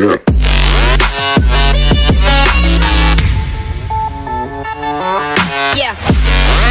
Yeah.